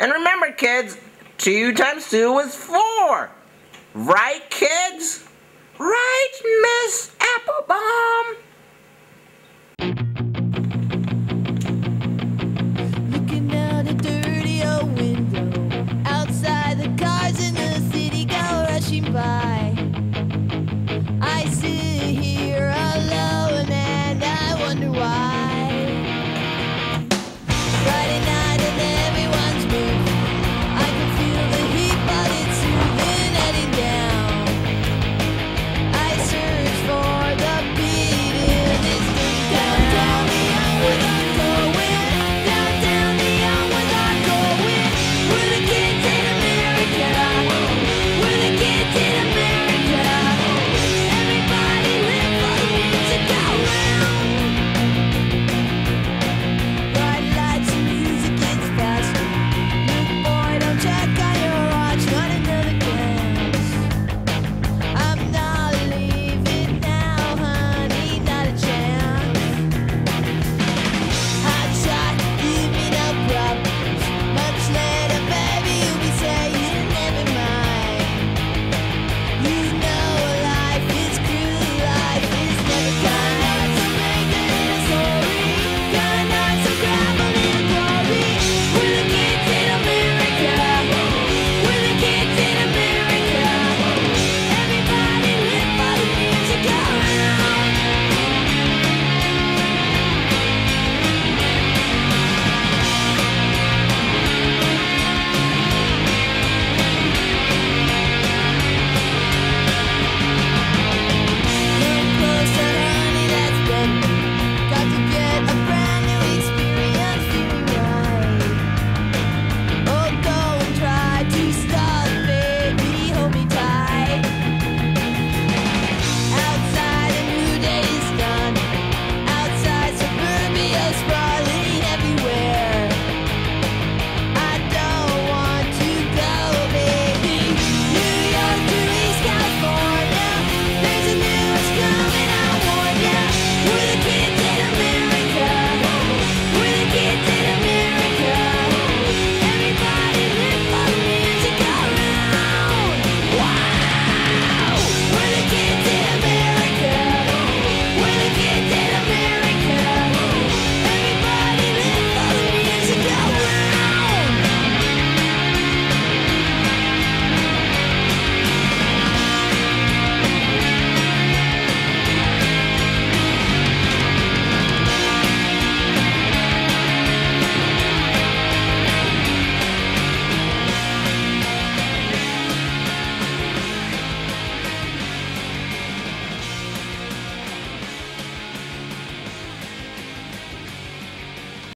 And remember, kids, 2 times 2 is 4. Right, kids?